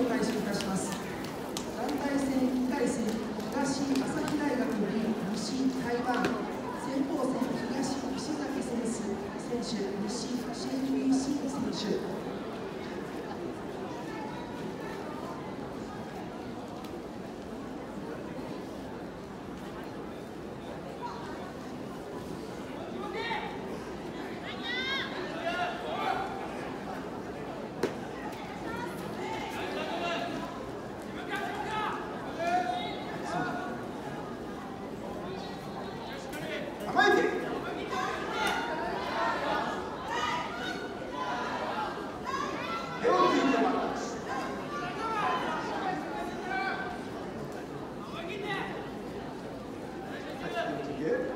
を開始いたします。団体戦1回戦東朝日大学 B 西台湾先鋒戦東石崎選手選手西 kid.